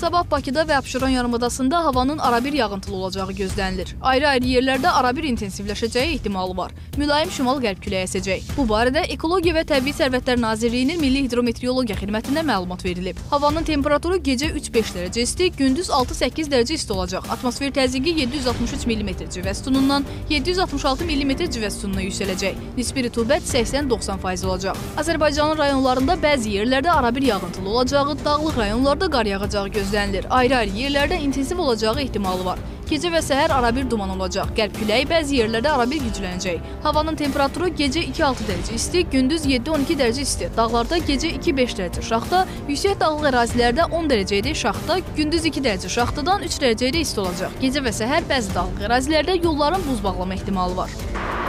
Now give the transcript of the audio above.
Sabah Bakıda və Abşeron yarımadasında havanın arabir yağıntılı olacağı gözlənilir. Ayrı-ayrı yerlərdə arabir intensivləşəcəyi ehtimalı var. Mülayim şimal-qərb küləyi əsəcək. Bu barədə Ekologiya və Təbii Sərvətlər Nazirliyinin Milli Hidrometeorologiya xidmətindən məlumat verilib. Havanın temperaturu gecə 3-5 dərəcə isti, gündüz 6-8 dərəcə isti olacaq. Atmosfer təzyiqi 763 mm civə sütunundan 766 mm civə sütununa yüksələcək. Nisbi rütubət 80-90% olacaq. Azərbaycanın rayonlarında bəzi yerlərdə arabir yağıntılı olacağı, dağlıq rayonlarda qar yağacağı gözlənilir. Ayrı-ayrı yerlərdə intensiv olacağı ehtimalı var. Gecə və səhər arabir duman olacaq. Qərb küləyi bəzi yerlərdə arabir güclənəcək. Havanın temperaturu gecə 2-6 dərəcə isti, gündüz 7-12 dərəcə isti. Dağlarda gecə 2-5 dərəcə şaxta, yüksək dağlıq ərazilərdə 10 dərəcəyədək şaxta, gündüz 2 dərəcə şaxtadan 3 dərəcəyədək isti olacaq. Gecə və səhər bəzi dağlıq ərazilərdə yolların buz bağlama ehtimalı var.